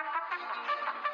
Ha ha ha ha ha!